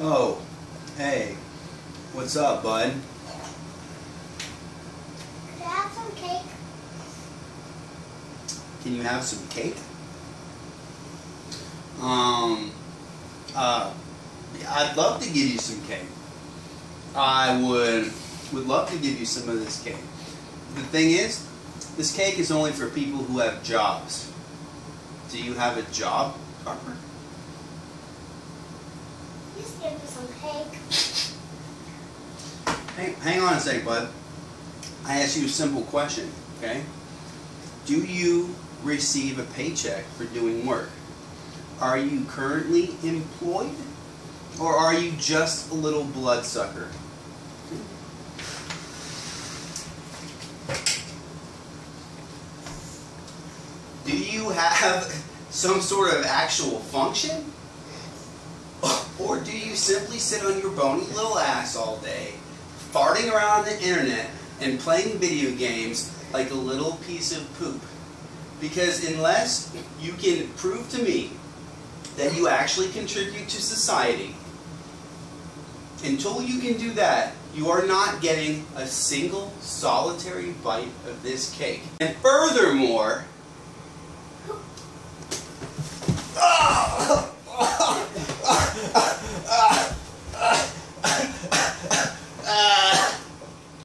Oh, hey, what's up, bud? Could I have some cake? Can you have some cake? Um, uh, I'd love to give you some cake. I would would love to give you some of this cake. The thing is, this cake is only for people who have jobs. Do you have a job, Harper? Cake. Hang, on a sec, bud. I ask you a simple question, okay? Do you receive a paycheck for doing work? Are you currently employed? Or are you just a little bloodsucker? Do you have some sort of actual function? Or do you simply sit on your bony little ass all day, farting around the internet and playing video games like a little piece of poop? Because unless you can prove to me that you actually contribute to society, until you can do that, you are not getting a single solitary bite of this cake. And furthermore,